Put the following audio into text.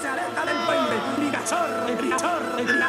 se aleja del puente. Rigachorre, rigachorre, rigachorre.